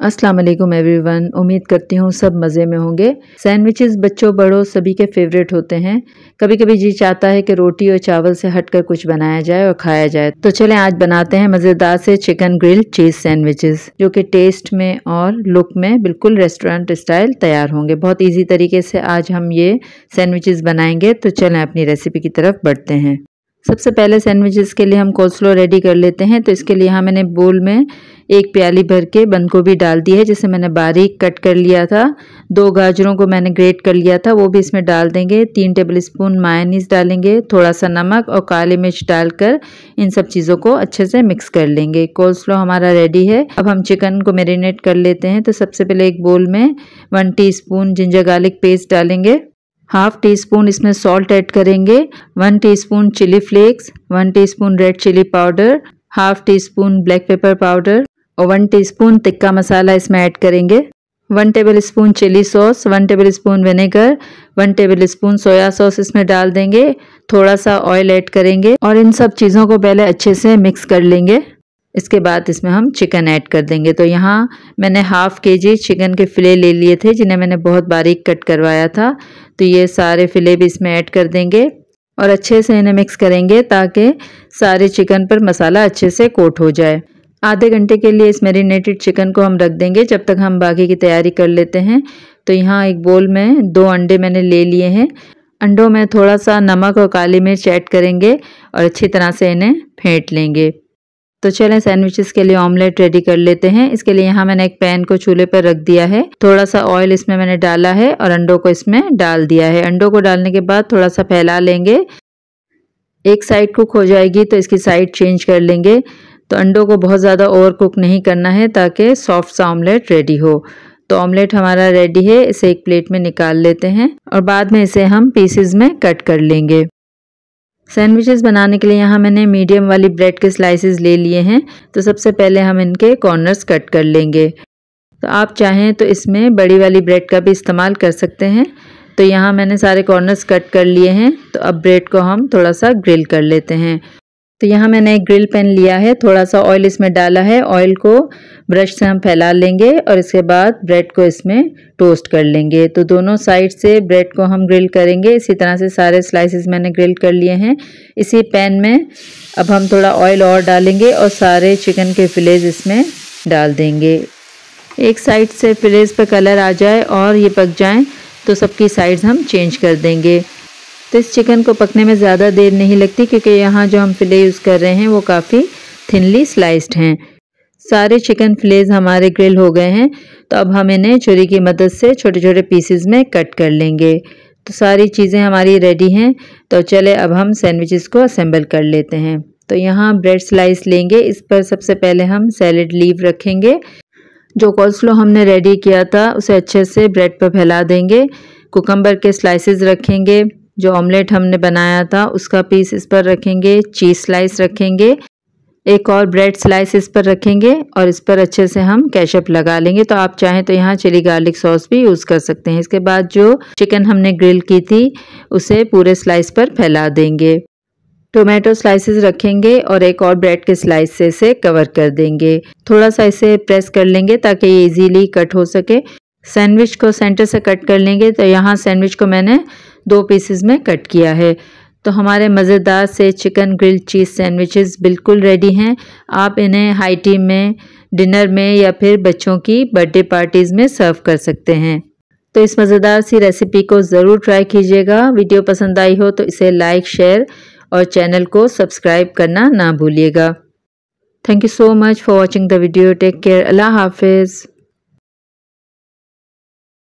अस्सलाम वालेकुम एवरीवन। उम्मीद करती हूँ सब मज़े में होंगे। सैंडविचेस बच्चों बड़ों सभी के फेवरेट होते हैं। कभी कभी जी चाहता है कि रोटी और चावल से हटकर कुछ बनाया जाए और खाया जाए। तो चलें, आज बनाते हैं मज़ेदार से चिकन ग्रिल चीज़ सैंडविचेस, जो कि टेस्ट में और लुक में बिल्कुल रेस्टोरेंट स्टाइल तैयार होंगे। बहुत ईजी तरीके से आज हम ये सैंडविचेस बनाएँगे। तो चलें, अपनी रेसिपी की तरफ़ बढ़ते हैं। सबसे पहले सैंडविचेस के लिए हम कोल्सलो रेडी कर लेते हैं। तो इसके लिए यहाँ मैंने बोल में एक प्याली भर के बंद गोभी डाल दी है, जिसे मैंने बारीक कट कर लिया था। दो गाजरों को मैंने ग्रेट कर लिया था, वो भी इसमें डाल देंगे। तीन टेबल स्पून मायनीस डालेंगे थोड़ा सा नमक और काली मिर्च डालकर इन सब चीज़ों को अच्छे से मिक्स कर लेंगे। कोल्सलो हमारा रेडी है। अब हम चिकन को मेरीनेट कर लेते हैं। तो सबसे पहले एक बोल में one tea ginger garlic paste डालेंगे। हाफ़ टी स्पून इसमें सॉल्ट ऐड करेंगे। One teaspoon chilli flakes, one teaspoon red chilli powder, half teaspoon black pepper powder और वन टीस्पून तिक्का मसाला इसमें ऐड करेंगे। One tablespoon chilli sauce one tablespoon vinegar one tablespoon soya sauce इसमें डाल देंगे। थोड़ा सा ऑयल ऐड करेंगे और इन सब चीज़ों को पहले अच्छे से मिक्स कर लेंगे। इसके बाद इसमें हम चिकन ऐड कर देंगे। तो यहाँ मैंने हाफ़ के जी चिकन के फिले ले लिए थे, जिन्हें मैंने बहुत बारीक कट करवाया था। तो ये सारे फिले भी इसमें ऐड कर देंगे और अच्छे से इन्हें मिक्स करेंगे ताकि सारे चिकन पर मसाला अच्छे से कोट हो जाए। आधे घंटे के लिए इस मेरीनेटेड चिकन को हम रख देंगे। जब तक हम बाकी की तैयारी कर लेते हैं तो यहाँ एक बोल में दो अंडे मैंने ले लिए हैं। अंडों में थोड़ा सा नमक और काली मिर्च ऐड करेंगे और अच्छी तरह से इन्हें फेंट लेंगे। तो चलें सैंडविचेस के लिए ऑमलेट रेडी कर लेते हैं। इसके लिए यहाँ मैंने एक पैन को चूल्हे पर रख दिया है। थोड़ा सा ऑयल इसमें मैंने डाला है और अंडों को इसमें डाल दिया है। अंडों को डालने के बाद थोड़ा सा फैला लेंगे। एक साइड कुक हो जाएगी तो इसकी साइड चेंज कर लेंगे। तो अंडों को बहुत ज़्यादा ओवर कुक नहीं करना है ताकि सॉफ्ट सा ऑमलेट रेडी हो। तो ऑमलेट हमारा रेडी है, इसे एक प्लेट में निकाल लेते हैं और बाद में इसे हम पीसेज में कट कर लेंगे। सैंडविचेस बनाने के लिए यहाँ मैंने मीडियम वाली ब्रेड के स्लाइसेस ले लिए हैं तो सबसे पहले हम इनके कॉर्नर्स कट कर लेंगे। तो आप चाहें तो इसमें बड़ी वाली ब्रेड का भी इस्तेमाल कर सकते हैं। तो यहाँ मैंने सारे कॉर्नर्स कट कर लिए हैं तो अब ब्रेड को हम थोड़ा सा ग्रिल कर लेते हैं। तो यहाँ मैंने एक ग्रिल पैन लिया है थोड़ा सा ऑयल इसमें डाला है ऑयल को ब्रश से हम फैला लेंगे और इसके बाद ब्रेड को इसमें टोस्ट कर लेंगे। तो दोनों साइड से ब्रेड को हम ग्रिल करेंगे। इसी तरह से सारे स्लाइसेस मैंने ग्रिल कर लिए हैं। इसी पैन में अब हम थोड़ा ऑयल और डालेंगे और सारे चिकन के फिलेज इसमें डाल देंगे। एक साइड से फिलेज पर कलर आ जाए और ये पक जाएँ तो सबकी साइड्स हम चेंज कर देंगे। तो इस चिकन को पकने में ज़्यादा देर नहीं लगती क्योंकि यहाँ जो हम फिले यूज़ कर रहे हैं, वो काफ़ी थिनली स्लाइस्ड हैं। सारे चिकन फिलेज हमारे ग्रिल हो गए हैं तो अब हम इन्हें छुरी की मदद से छोटे छोटे पीसेस में कट कर लेंगे। तो सारी चीज़ें हमारी रेडी हैं तो चले अब हम सैंडविचेस को असेंबल कर लेते हैं। तो यहाँ ब्रेड स्लाइस लेंगे, इस पर सबसे पहले हम सैलड लीव रखेंगे। जो कॉल्सलो हमने रेडी किया था, उसे अच्छे से ब्रेड पर फैला देंगे। कुकम्बर के स्लाइसेस रखेंगे। जो ऑमलेट हमने बनाया था, उसका पीस इस पर रखेंगे चीज़ स्लाइस रखेंगे, एक और ब्रेड स्लाइस इस पर रखेंगे और इस पर अच्छे से हम कैशअप लगा लेंगे। तो आप चाहें तो यहाँ चिली गार्लिक सॉस भी यूज़ कर सकते हैं। इसके बाद जो चिकन हमने ग्रिल की थी, उसे पूरे स्लाइस पर फैला देंगे। टोमेटो स्लाइसेस रखेंगे और एक और ब्रेड के स्लाइस से इसे कवर कर देंगे। थोड़ा सा इसे प्रेस कर लेंगे ताकि ये इजीली कट हो सके। सैंडविच को सेंटर से कट कर लेंगे। तो यहाँ सैंडविच को मैंने दो पीसेस में कट किया है। तो हमारे मज़ेदार से चिकन ग्रिल चीज़ सैंडविचेस बिल्कुल रेडी हैं। आप इन्हें हाई टी में डिनर में या फिर बच्चों की बर्थडे पार्टीज़ में सर्व कर सकते हैं। तो इस मज़ेदार सी रेसिपी को ज़रूर ट्राई कीजिएगा। वीडियो पसंद आई हो तो इसे लाइक शेयर और चैनल को सब्सक्राइब करना ना भूलिएगा। Thank you so much for watching the video take care अल्लाह हाफिज़